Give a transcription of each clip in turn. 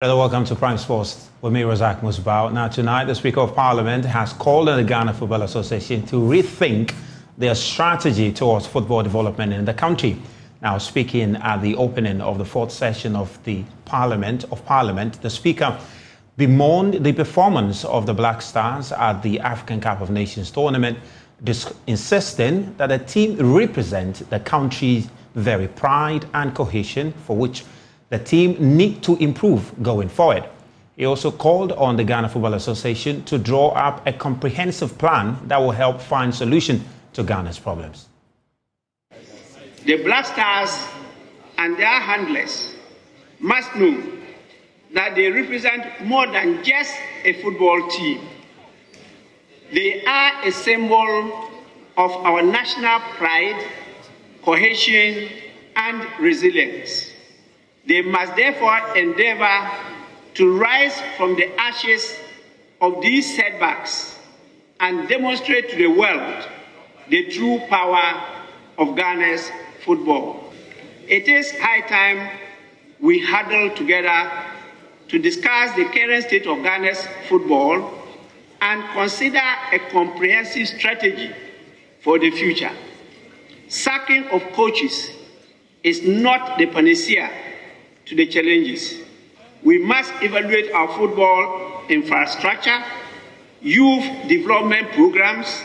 Hello, welcome to Prime Sports with me, Razak Musbao. Now, tonight, the Speaker of Parliament has called on the Ghana Football Association to rethink their strategy towards football development in the country. Now, speaking at the opening of the fourth session of the Parliament of Parliament, the Speaker bemoaned the performance of the Black Stars at the African Cup of Nations tournament, insisting that the team represent the country's very pride and cohesion for which the team need to improve going forward. He also called on the Ghana Football Association to draw up a comprehensive plan that will help find solution to Ghana's problems. The Black Stars and their handlers must know that they represent more than just a football team. They are a symbol of our national pride, cohesion, and resilience. They must therefore endeavor to rise from the ashes of these setbacks and demonstrate to the world the true power of Ghana's football. It is high time we huddle together to discuss the current state of Ghana's football and consider a comprehensive strategy for the future. Sacking of coaches is not the panacea to the challenges. We must evaluate our football infrastructure, youth development programs,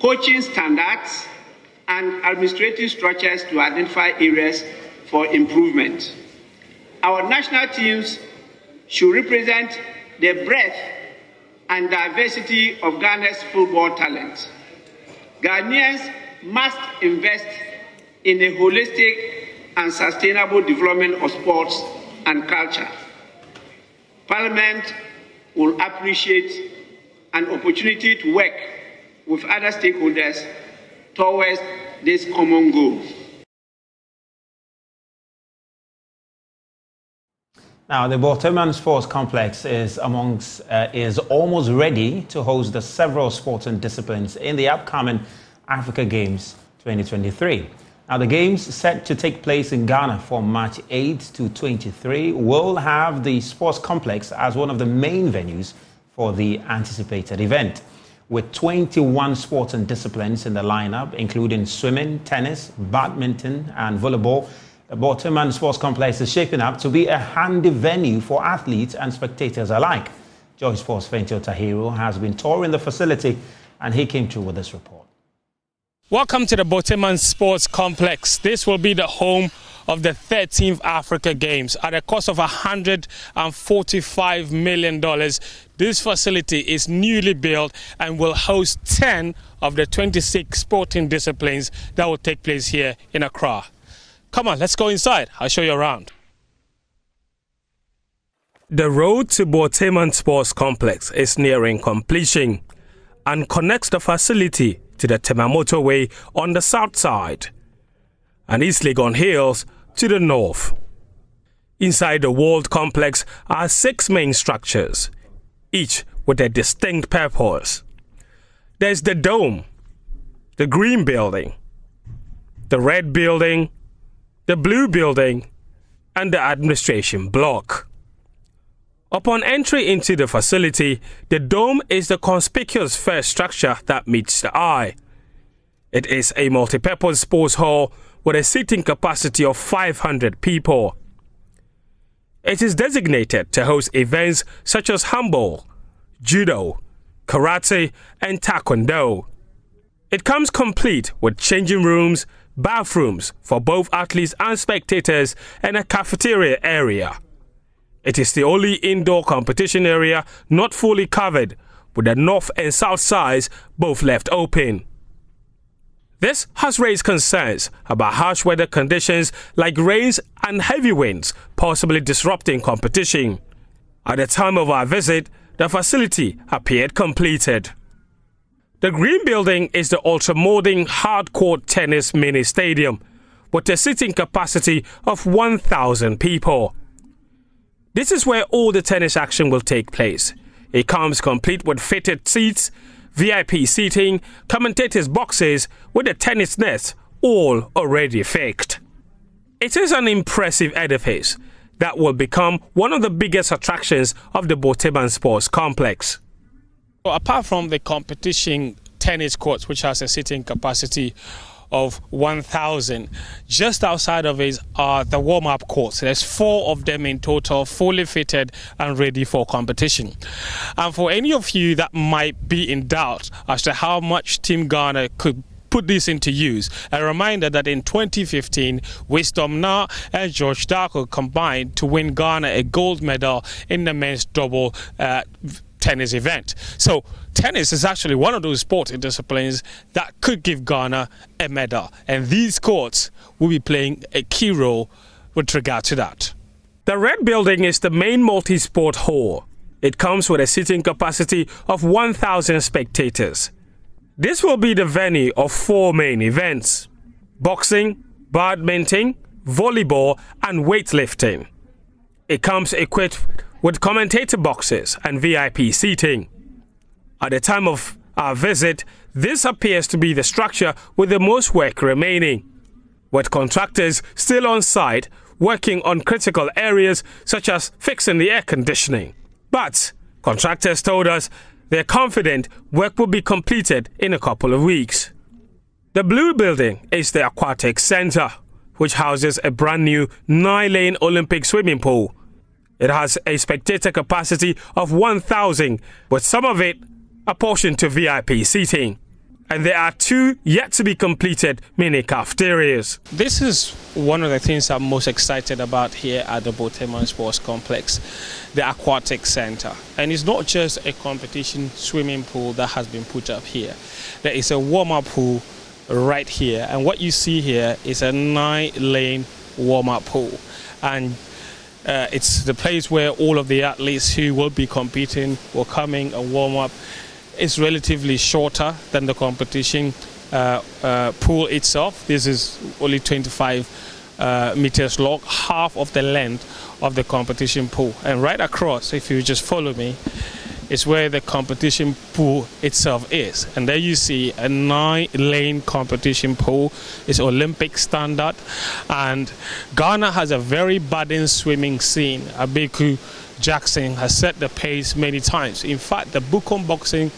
coaching standards, and administrative structures to identify areas for improvement. Our national teams should represent the breadth and diversity of Ghana's football talent. Ghanaians must invest in a holistic and sustainable development of sports and culture. Parliament will appreciate an opportunity to work with other stakeholders towards this common goal. Now, the Borteyman Sports Complex is amongst uh, is almost ready to host the several sports and disciplines in the upcoming Africa Games 2023. Now, the games set to take place in Ghana from March 8 to 23 will have the sports complex as one of the main venues for the anticipated event. With 21 sports and disciplines in the lineup, including swimming, tennis, badminton, and volleyball, the Borteyman Sports Complex is shaping up to be a handy venue for athletes and spectators alike. Joy Sports Fentuo Tahiru has been touring the facility and he came through with this report. Welcome to the Borteyman Sports Complex. This will be the home of the 13th Africa Games at a cost of $145 million. This facility is newly built and will host 10 of the 26 sporting disciplines that will take place here in Accra. Come on, let's go inside. I'll show you around. The road to Borteyman Sports Complex is nearing completion and connects the facility to the Tema Motorway on the south side and East Legon Hills to the north. Inside the walled complex are six main structures, each with a distinct purpose. There's the dome, the green building, the red building, the blue building, and the administration block. Upon entry into the facility, the dome is the conspicuous first structure that meets the eye. It is a multi-purpose sports hall with a seating capacity of 500 people. It is designated to host events such as handball, judo, karate, and taekwondo. It comes complete with changing rooms, bathrooms for both athletes and spectators, and a cafeteria area. It is the only indoor competition area not fully covered, with the north and south sides both left open. This has raised concerns about harsh weather conditions like rains and heavy winds possibly disrupting competition. At the time of our visit, the facility appeared completed. The Green Building is the ultra-modern hard-court tennis mini stadium with a seating capacity of 1,000 people. This is where all the tennis action will take place. It comes complete with fitted seats, VIP seating, commentators' boxes with a tennis net, all already fixed. It is an impressive edifice that will become one of the biggest attractions of the Borteyman Sports Complex. Well, apart from the competition tennis courts, which has a seating capacity of 1,000. Just outside of it are the warm up courts. There's four of them in total, fully fitted and ready for competition. And for any of you that might be in doubt as to how much Team Ghana could put this into use. A reminder that in 2015, Wisdom Na and George Darko combined to win Ghana a gold medal in the men's double uh, tennis event. So, tennis is actually one of those sporting disciplines that could give Ghana a medal, and these courts will be playing a key role with regard to that. The Red Building is the main multi sport hall. It comes with a seating capacity of 1,000 spectators. This will be the venue of four main events boxing, badminton, volleyball, and weightlifting. It comes equipped with commentator boxes and VIP seating. At the time of our visit, this appears to be the structure with the most work remaining, with contractors still on site working on critical areas such as fixing the air conditioning. But contractors told us they're confident work will be completed in a couple of weeks. The Blue Building is the Aquatic Center, which houses a brand new nine lane Olympic swimming pool it has a spectator capacity of 1,000, with some of it apportioned to VIP seating. And there are two yet to be completed mini cafeterias. This is one of the things I'm most excited about here at the Borteyman Sports Complex, the Aquatic Center. And it's not just a competition swimming pool that has been put up here, there is a warm up pool right here. And what you see here is a nine lane warm up pool. And uh, it's the place where all of the athletes who will be competing will come in and warm up. It's relatively shorter than the competition uh, uh, pool itself. This is only 25 uh, meters long, half of the length of the competition pool. And right across, if you just follow me, is where the competition pool itself is. And there you see a nine lane competition pool. It's Olympic standard. And Ghana has a very budding swimming scene. Abeku Jackson has set the pace many times. In fact, the Bukom Boxing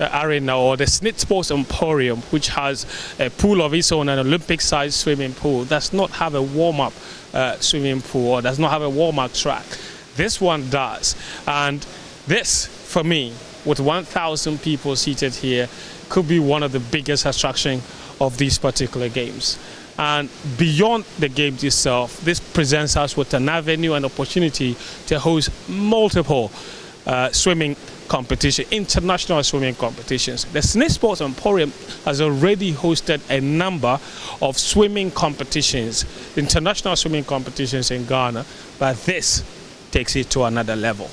uh, Arena or the SSNIT Sports Emporium, which has a pool of its own, an Olympic sized swimming pool, does not have a warm up uh, swimming pool or does not have a warm up track. This one does. And this for me, with 1,000 people seated here, could be one of the biggest attraction of these particular games. And beyond the games itself, this presents us with an avenue and opportunity to host multiple uh, swimming competition, international swimming competitions. The SSNIT Sports Emporium has already hosted a number of swimming competitions, international swimming competitions in Ghana, but this takes it to another level.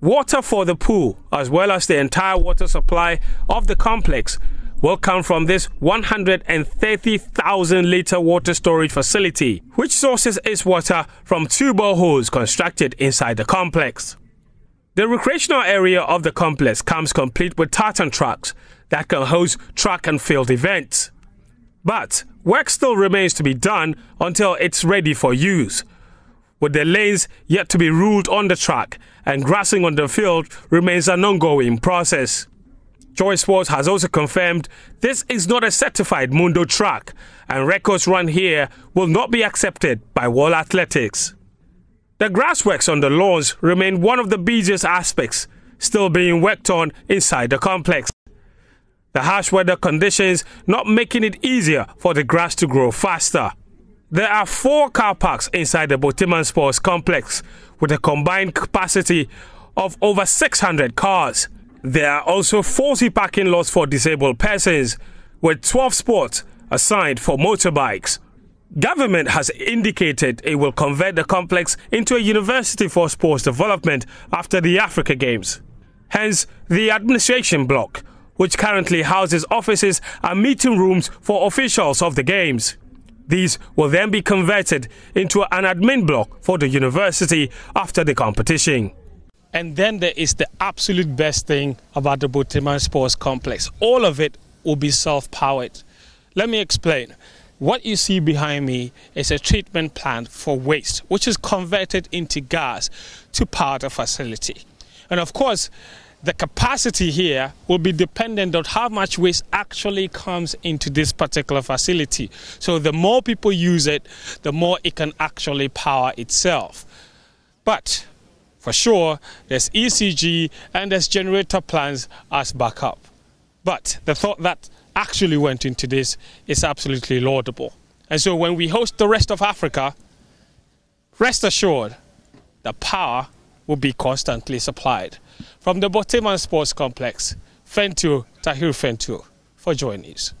Water for the pool, as well as the entire water supply of the complex, will come from this 130,000 litre water storage facility, which sources its water from two boreholes constructed inside the complex. The recreational area of the complex comes complete with tartan tracks that can host track and field events. But work still remains to be done until it's ready for use, with the lanes yet to be ruled on the track and grassing on the field remains an ongoing process. Joy Sports has also confirmed this is not a certified Mondo track, and records run here will not be accepted by World Athletics. The grassworks on the lawns remain one of the busiest aspects still being worked on inside the complex. The harsh weather conditions not making it easier for the grass to grow faster. There are four car parks inside the Borteyman Sports Complex with a combined capacity of over 600 cars. There are also 40 parking lots for disabled persons, with 12 spots assigned for motorbikes. Government has indicated it will convert the complex into a university for sports development after the Africa Games. Hence, the administration block, which currently houses offices and meeting rooms for officials of the Games. These will then be converted into an admin block for the university after the competition. And then there is the absolute best thing about the Borteyman Sports Complex. All of it will be self powered. Let me explain. what you see behind me is a treatment plant for waste, which is converted into gas to power the facility. And of course, the capacity here will be dependent on how much waste actually comes into this particular facility. So the more people use it, the more it can actually power itself. But for sure, there's ECG and there's generator plans as backup. But the thought that actually went into this is absolutely laudable. And so when we host the rest of Africa, rest assured the power will be constantly supplied. From the Borteyman Sports Complex, Fentuo Tahiru Fentuo for Joy News.